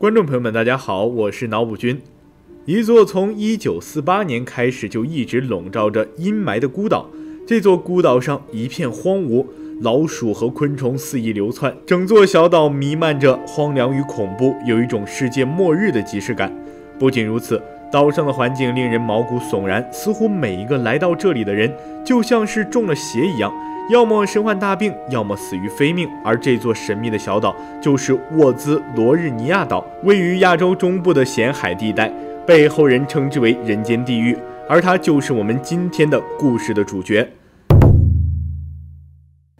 观众朋友们，大家好，我是脑补君。一座从1948年开始就一直笼罩着阴霾的孤岛，这座孤岛上一片荒芜，老鼠和昆虫肆意流窜，整座小岛弥漫着荒凉与恐怖，有一种世界末日的即视感。不仅如此，岛上的环境令人毛骨悚然，似乎每一个来到这里的人就像是中了邪一样。要么身患大病，要么死于非命。而这座神秘的小岛就是沃兹罗日尼亚岛，位于亚洲中部的咸海地带，被后人称之为“人间地狱”。而它就是我们今天的故事的主角。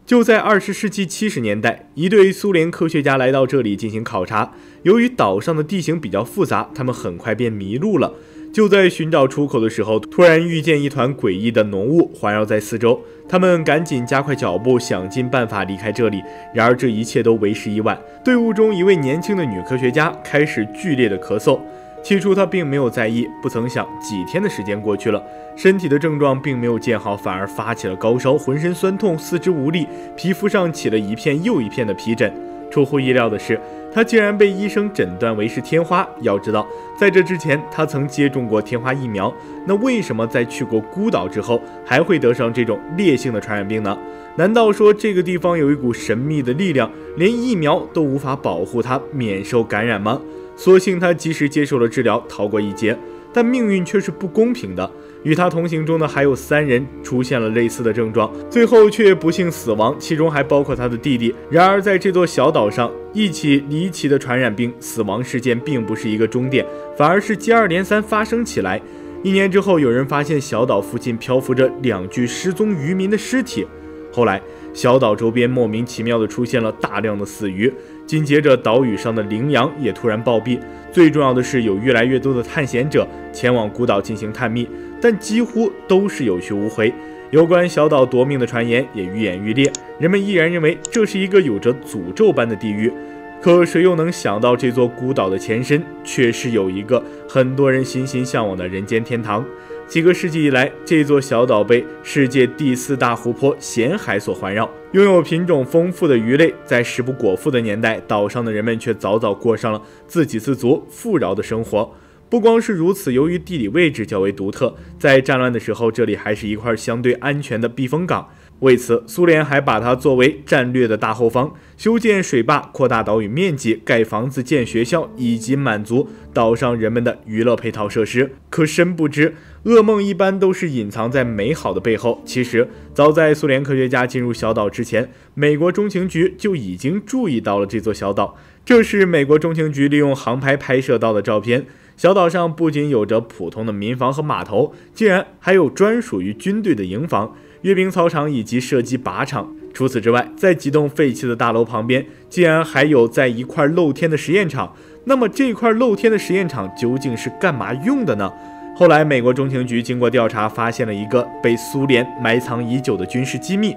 就在二十世纪七十年代，一对苏联科学家来到这里进行考察。由于岛上的地形比较复杂，他们很快便迷路了。就在寻找出口的时候，突然遇见一团诡异的浓雾环绕在四周。他们赶紧加快脚步，想尽办法离开这里。然而，这一切都为时已晚。队伍中一位年轻的女科学家开始剧烈的咳嗽。起初，她并没有在意，不曾想几天的时间过去了，身体的症状并没有见好，反而发起了高烧，浑身酸痛，四肢无力，皮肤上起了一片又一片的皮疹。出乎意料的是，他竟然被医生诊断为是天花。要知道，在这之前，他曾接种过天花疫苗。那为什么在去过孤岛之后，还会得上这种烈性的传染病呢？难道说这个地方有一股神秘的力量，连疫苗都无法保护他免受感染吗？所幸他及时接受了治疗，逃过一劫。但命运却是不公平的。与他同行中的还有三人出现了类似的症状，最后却不幸死亡，其中还包括他的弟弟。然而，在这座小岛上，一起离奇的传染病死亡事件并不是一个终点，反而是接二连三发生起来。一年之后，有人发现小岛附近漂浮着两具失踪渔民的尸体。后来，小岛周边莫名其妙地出现了大量的死鱼，紧接着岛屿上的羚羊也突然暴毙。最重要的是，有越来越多的探险者前往孤岛进行探秘，但几乎都是有去无回。有关小岛夺命的传言也愈演愈烈，人们依然认为这是一个有着诅咒般的地狱。可谁又能想到，这座孤岛的前身却是有一个很多人心心向往的人间天堂？几个世纪以来，这座小岛被世界第四大湖泊咸海所环绕，拥有品种丰富的鱼类。在食不果腹的年代，岛上的人们却早早过上了自给自足、富饶的生活。不光是如此，由于地理位置较为独特，在战乱的时候，这里还是一块相对安全的避风港。为此，苏联还把它作为战略的大后方，修建水坝、扩大岛屿面积、盖房子、建学校，以及满足岛上人们的娱乐配套设施。可深不知，噩梦一般都是隐藏在美好的背后。其实，早在苏联科学家进入小岛之前，美国中情局就已经注意到了这座小岛。这是美国中情局利用航拍拍摄到的照片。小岛上不仅有着普通的民房和码头，竟然还有专属于军队的营房。阅兵操场以及射击靶场。除此之外，在几栋废弃的大楼旁边，竟然还有在一块露天的实验场。那么，这块露天的实验场究竟是干嘛用的呢？后来，美国中情局经过调查，发现了一个被苏联埋藏已久的军事机密。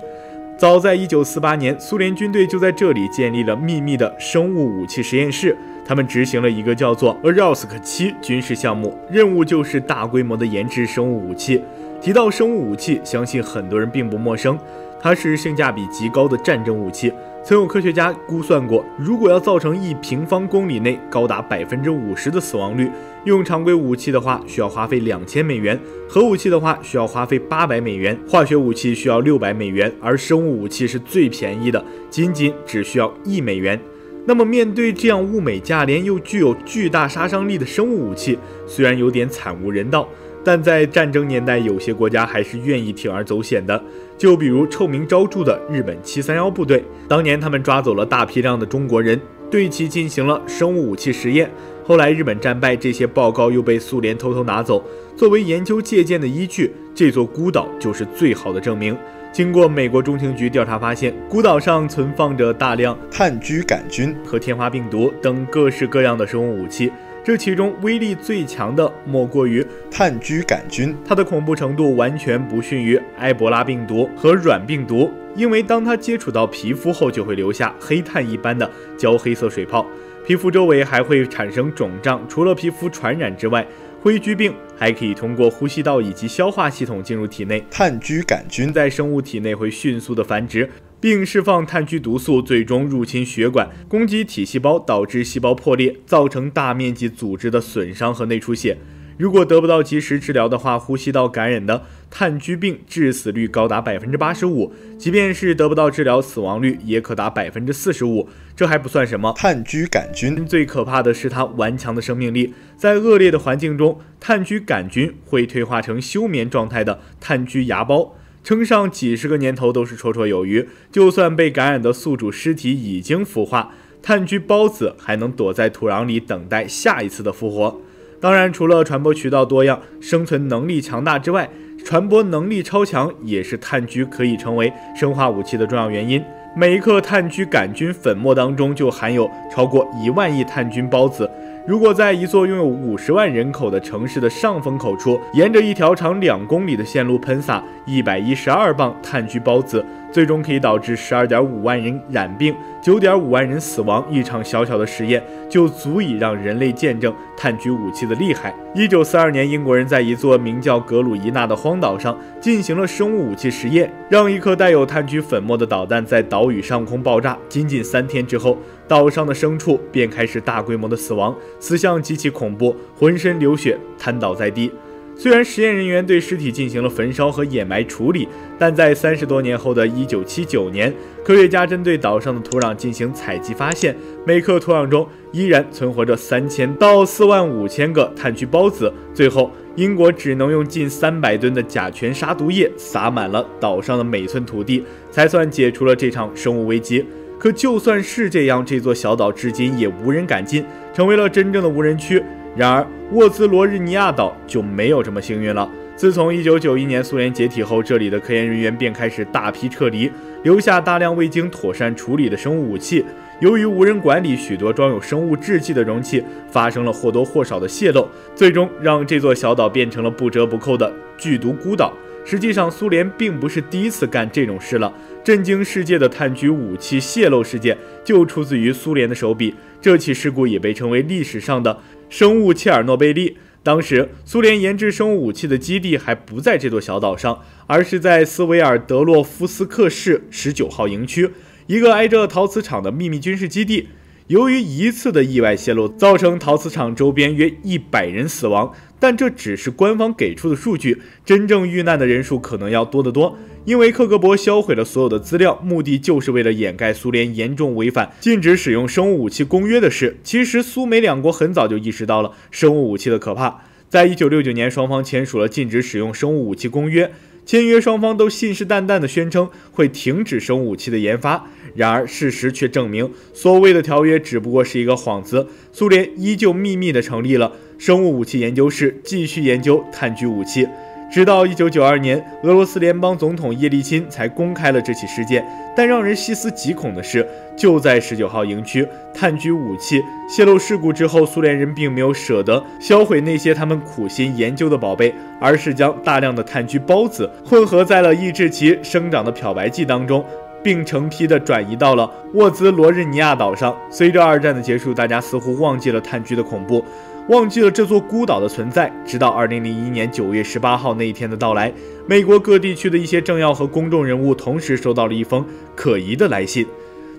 早在1948年，苏联军队就在这里建立了秘密的生物武器实验室。他们执行了一个叫做 Aralsk 七军事项目，任务就是大规模的研制生物武器。提到生物武器，相信很多人并不陌生，它是性价比极高的战争武器。曾有科学家估算过，如果要造成一平方公里内高达百分之五十的死亡率，用常规武器的话需要花费两千美元，核武器的话需要花费八百美元，化学武器需要六百美元，而生物武器是最便宜的，仅仅只需要一美元。那么，面对这样物美价廉又具有巨大杀伤力的生物武器，虽然有点惨无人道。但在战争年代，有些国家还是愿意铤而走险的。就比如臭名昭著的日本七三幺部队，当年他们抓走了大批量的中国人，对其进行了生物武器实验。后来日本战败，这些报告又被苏联偷偷拿走，作为研究借鉴的依据。这座孤岛就是最好的证明。经过美国中情局调查发现，孤岛上存放着大量炭疽杆菌和天花病毒等各式各样的生物武器。这其中威力最强的莫过于炭疽杆菌，它的恐怖程度完全不逊于埃博拉病毒和软病毒，因为当它接触到皮肤后，就会留下黑炭一般的焦黑色水泡，皮肤周围还会产生肿胀。除了皮肤传染之外，灰疽病还可以通过呼吸道以及消化系统进入体内，炭疽杆菌在生物体内会迅速的繁殖，并释放炭疽毒素，最终入侵血管，攻击体细胞，导致细胞破裂，造成大面积组织的损伤和内出血。如果得不到及时治疗的话，呼吸道感染的炭疽病致死率高达百分之八十五，即便是得不到治疗，死亡率也可达百分之四十五。这还不算什么，炭疽杆菌最可怕的是它顽强的生命力，在恶劣的环境中，炭疽杆菌会退化成休眠状态的炭疽芽孢，撑上几十个年头都是绰绰有余。就算被感染的宿主尸体已经腐化，炭疽孢子还能躲在土壤里等待下一次的复活。当然，除了传播渠道多样、生存能力强大之外，传播能力超强也是炭疽可以成为生化武器的重要原因。每一克炭疽杆菌粉末当中就含有超过一万亿炭疽孢子。如果在一座拥有五十万人口的城市的上风口处，沿着一条长两公里的线路喷洒一百一十二磅炭疽孢子，最终可以导致十二点五万人染病，九点五万人死亡。一场小小的实验就足以让人类见证炭疽武器的厉害。一九四二年，英国人在一座名叫格鲁伊纳的荒岛上进行了生物武器实验，让一颗带有炭疽粉末的导弹在岛屿上空爆炸。仅仅三天之后，岛上的牲畜便开始大规模的死亡，死相极其恐怖，浑身流血，瘫倒在地。虽然实验人员对尸体进行了焚烧和掩埋处理，但在三十多年后的一九七九年，科学家针对岛上的土壤进行采集，发现每克土壤中依然存活着三千到四万五千个炭疽孢子。最后，英国只能用近三百吨的甲醛杀毒液洒满了岛上的每寸土地，才算解除了这场生物危机。可就算是这样，这座小岛至今也无人敢进，成为了真正的无人区。然而，沃兹罗日尼亚岛就没有这么幸运了。自从1991年苏联解体后，这里的科研人员便开始大批撤离，留下大量未经妥善处理的生物武器。由于无人管理，许多装有生物制剂的容器发生了或多或少的泄漏，最终让这座小岛变成了不折不扣的剧毒孤岛。实际上，苏联并不是第一次干这种事了。震惊世界的炭疽武器泄漏事件就出自于苏联的手笔。这起事故也被称为历史上的“生物切尔诺贝利”。当时，苏联研制生物武器的基地还不在这座小岛上，而是在斯维尔德洛夫斯克市十九号营区，一个挨着陶瓷厂的秘密军事基地。由于一次的意外泄露，造成陶瓷厂周边约一百人死亡。但这只是官方给出的数据，真正遇难的人数可能要多得多。因为克格勃销毁了所有的资料，目的就是为了掩盖苏联严重违反禁止使用生物武器公约的事。其实，苏美两国很早就意识到了生物武器的可怕。在一九六九年，双方签署了禁止使用生物武器公约。签约双方都信誓旦旦地宣称会停止生物武器的研发，然而事实却证明，所谓的条约只不过是一个幌子。苏联依旧秘密地成立了生物武器研究室，继续研究炭疽武器。直到一九九二年，俄罗斯联邦总统叶利钦才公开了这起事件。但让人细思极恐的是，就在十九号营区炭疽武器泄露事故之后，苏联人并没有舍得销毁那些他们苦心研究的宝贝，而是将大量的炭疽孢子混合在了抑制其生长的漂白剂当中，并成批的转移到了沃兹罗日尼亚岛上。随着二战的结束，大家似乎忘记了炭疽的恐怖。忘记了这座孤岛的存在，直到二零零一年九月十八号那一天的到来，美国各地区的一些政要和公众人物同时收到了一封可疑的来信。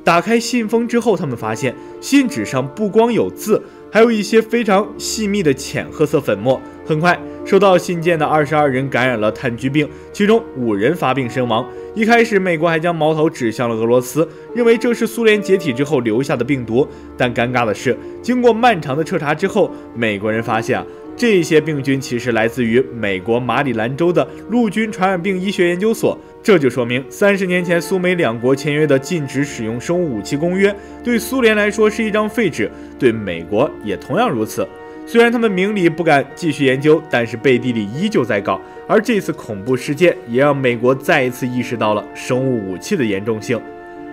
打开信封之后，他们发现信纸上不光有字，还有一些非常细密的浅褐色粉末。很快，收到信件的二十二人感染了炭疽病，其中五人发病身亡。一开始，美国还将矛头指向了俄罗斯，认为这是苏联解体之后留下的病毒。但尴尬的是，经过漫长的彻查之后，美国人发现啊，这些病菌其实来自于美国马里兰州的陆军传染病医学研究所。这就说明，三十年前苏美两国签约的禁止使用生物武器公约，对苏联来说是一张废纸，对美国也同样如此。虽然他们明里不敢继续研究，但是背地里依旧在搞。而这次恐怖事件也让美国再一次意识到了生物武器的严重性。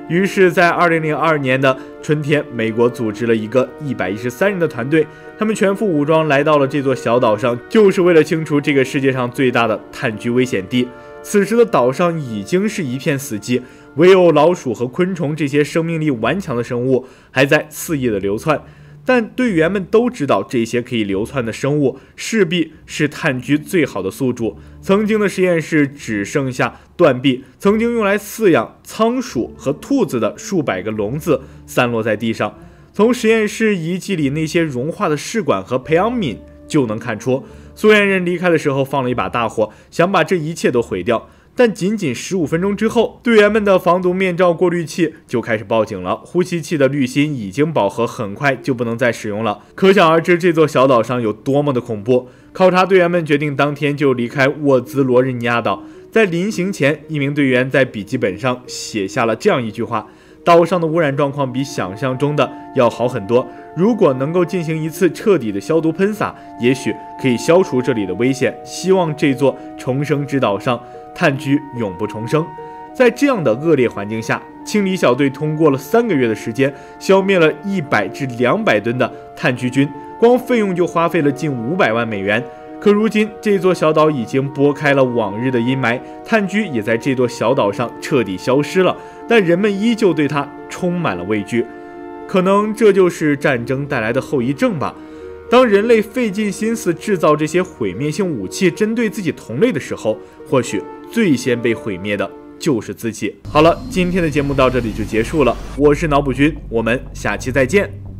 于是，在二零零二年的春天，美国组织了一个一百一十三人的团队，他们全副武装来到了这座小岛上，就是为了清除这个世界上最大的炭疽危险地。此时的岛上已经是一片死寂，唯有老鼠和昆虫这些生命力顽强的生物还在肆意的流窜。但队员们都知道，这些可以流窜的生物势必是炭疽最好的宿主。曾经的实验室只剩下断臂，曾经用来饲养仓鼠和兔子的数百个笼子散落在地上。从实验室遗迹里那些融化的试管和培养皿就能看出，苏联人离开的时候放了一把大火，想把这一切都毁掉。但仅仅十五分钟之后，队员们的防毒面罩过滤器就开始报警了。呼吸器的滤芯已经饱和，很快就不能再使用了。可想而知，这座小岛上有多么的恐怖。考察队员们决定当天就离开沃兹罗日尼亚岛。在临行前，一名队员在笔记本上写下了这样一句话：“岛上的污染状况比想象中的要好很多。如果能够进行一次彻底的消毒喷洒，也许可以消除这里的危险。希望这座重生之岛上。”炭疽永不重生。在这样的恶劣环境下，清理小队通过了三个月的时间，消灭了一百至两百吨的炭疽菌，光费用就花费了近五百万美元。可如今，这座小岛已经拨开了往日的阴霾，炭疽也在这座小岛上彻底消失了，但人们依旧对它充满了畏惧。可能这就是战争带来的后遗症吧。当人类费尽心思制造这些毁灭性武器，针对自己同类的时候，或许最先被毁灭的就是自己。好了，今天的节目到这里就结束了，我是脑补君，我们下期再见。